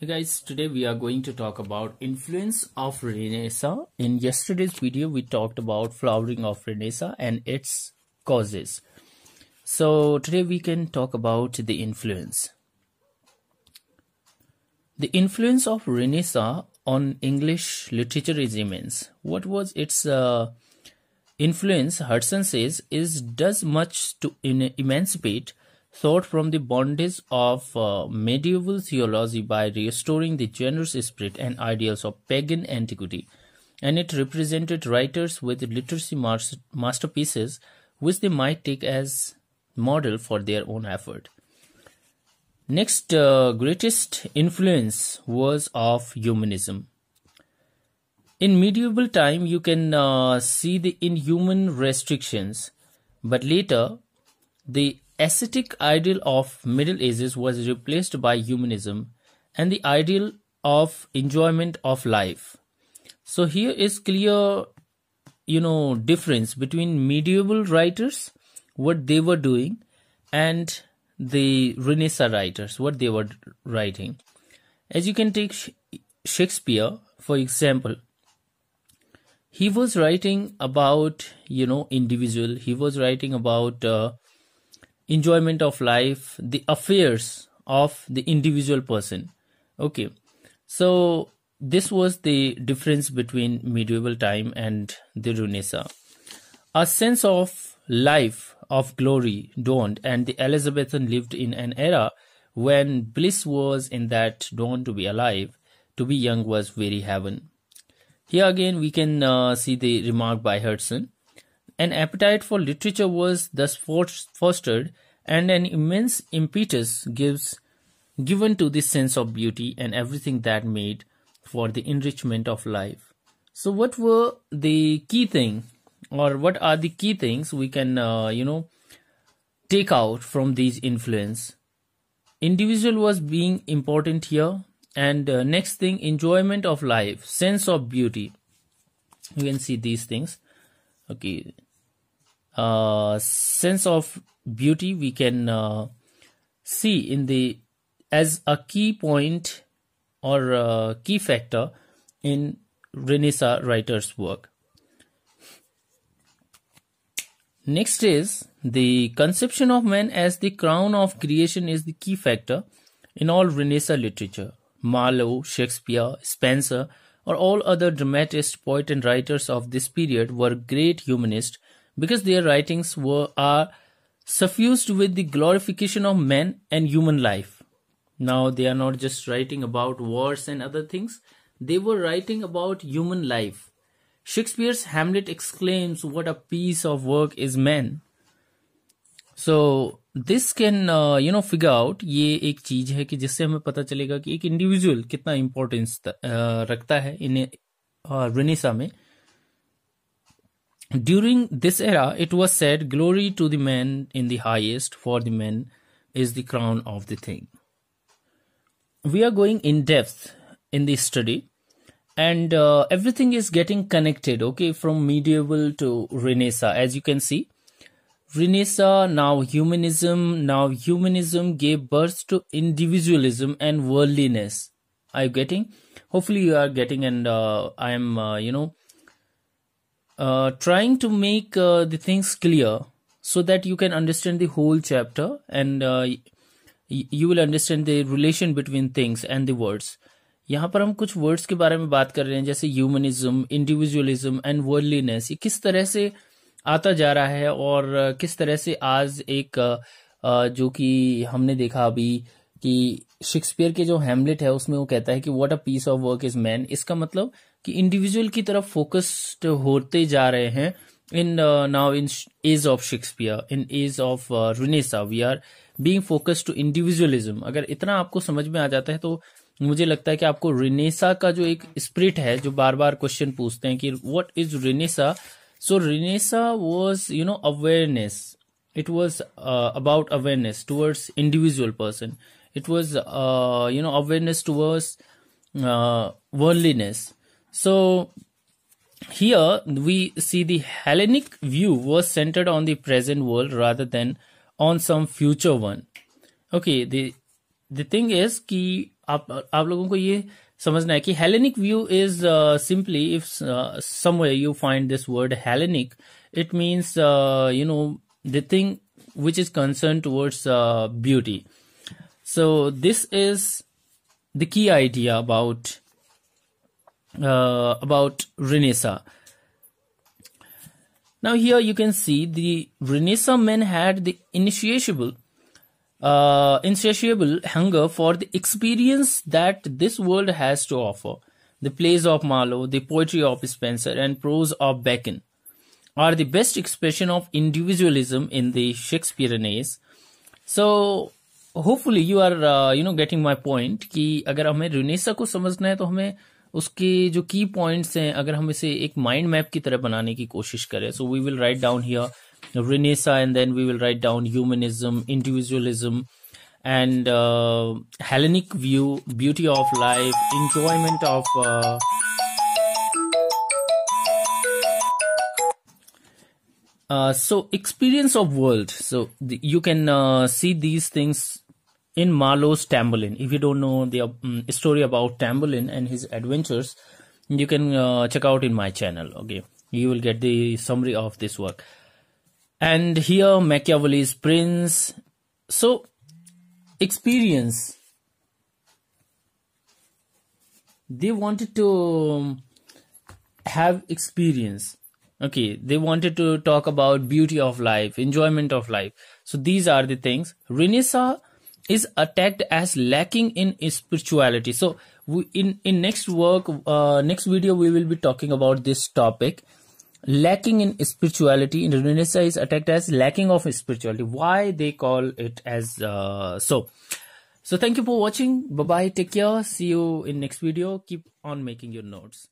Hey guys, today we are going to talk about influence of Renaissance. In yesterday's video, we talked about flowering of Renaissance and its causes. So today we can talk about the influence. The influence of Renaissance on English literature is immense. What was its uh, influence? Hudson says is does much to emancipate thought from the bondage of uh, medieval theology by restoring the generous spirit and ideals of pagan antiquity, and it represented writers with literacy masterpieces which they might take as model for their own effort. Next uh, greatest influence was of humanism. In medieval time, you can uh, see the inhuman restrictions, but later the ascetic ideal of Middle Ages was replaced by humanism and the ideal of enjoyment of life. So here is clear, you know, difference between medieval writers, what they were doing, and the Renaissance writers, what they were writing. As you can take Shakespeare, for example, he was writing about, you know, individual. He was writing about uh, enjoyment of life, the affairs of the individual person. Okay, so this was the difference between medieval time and the Renaissance. A sense of life, of glory dawned, and the Elizabethan lived in an era when bliss was in that dawn to be alive, to be young was very heaven. Here again we can uh, see the remark by Hudson. An appetite for literature was thus fostered, and an immense impetus gives given to this sense of beauty and everything that made for the enrichment of life. So, what were the key thing, or what are the key things we can, uh, you know, take out from these influence? Individual was being important here, and uh, next thing, enjoyment of life, sense of beauty. You can see these things. Okay, uh, sense of beauty we can uh, see in the as a key point or key factor in Renaissance writers' work. Next is the conception of man as the crown of creation is the key factor in all Renaissance literature. Marlowe, Shakespeare, Spenser, or all other dramatists, poets, and writers of this period were great humanists because their writings were are suffused with the glorification of man and human life. Now they are not just writing about wars and other things, they were writing about human life. Shakespeare's Hamlet exclaims, What a piece of work is man! So this can you know figure out ये एक चीज है कि जिससे हमें पता चलेगा कि एक इंडिविजुअल कितना इंपॉर्टेंस uh, रखता है इन रेनेसा uh, में during this era, it was said, Glory to the man in the highest, for the man is the crown of the thing. We are going in depth in this study, and uh, everything is getting connected, okay, from medieval to Renaissance, as you can see. Renaissance, now humanism, now humanism gave birth to individualism and worldliness. Are you getting? Hopefully, you are getting, and uh, I am, uh, you know, uh, trying to make uh, the things clear so that you can understand the whole chapter and uh, you will understand the relation between things and the words. यहाँ पर हम कुछ words के बारे में बात कर रहे हैं जैसे ह्यूमनिज्म इंडिविजुअलिज्म एंड वर्ल्डलीनेस ये किस तरह से आता जा रहा है और किस तरह से आज एक जो कि हमने देखा अभी कि शेक्सपियर के जो हेमलेट है उसमें वो कहता है कि what a piece of work is man इसका मतलब कि इंडिविजुअल की तरफ़ फोकस्ड होते जा रहे हैं in now in age of Shakespeare in age of renaissance we are being focused to individualism अगर इतना आपको समझ में आ जाता है तो मुझे लगता है कि आपको रिनेसा का जो एक स्प्रिट है जो बार बार क्वेश्चन पूछते हैं कि what is renaissance so renaissance was, you know awareness it was about awareness awareness individual person. It was, uh, you know, awareness towards uh, worldliness. So here we see the Hellenic view was centered on the present world rather than on some future one. Okay, the the thing is कि आप आप लोगों को ये समझना है कि Hellenic view is simply if somewhere you find this word Hellenic it means uh, you know the thing which is concerned towards uh, beauty so this is the key idea about uh, about Renaissance. Now here you can see the Renaissance men had the insatiable, uh, insatiable hunger for the experience that this world has to offer. The plays of Marlowe, the poetry of Spenser, and prose of Bacon are the best expression of individualism in the Shakespearean age. So you are uh, you know getting my point कि अगर हमें रुनेसा को समझना है तो हमें उसके जो की पॉइंट्स हैं अगर हम इसे एक माइंड मैप की तरह बनाने की कोशिश करें। So we will write down here renaissance and then we will write down humanism individualism and uh, view beauty of life enjoyment enjoyment uh, so experience of world. So the, you can uh, see these things in Marlowe's Tamburlaine. If you don't know the um, story about Tamburlaine and his adventures, you can uh, check out in my channel. Okay, you will get the summary of this work. And here Machiavelli's Prince. So experience. They wanted to um, have experience. Okay, they wanted to talk about beauty of life, enjoyment of life. So these are the things. Renaissance is attacked as lacking in spirituality. So we, in in next work uh, next video we will be talking about this topic. Lacking in spirituality in renaissance is attacked as lacking of spirituality. Why they call it as uh, so. So thank you for watching. Bye bye take care. See you in next video. Keep on making your notes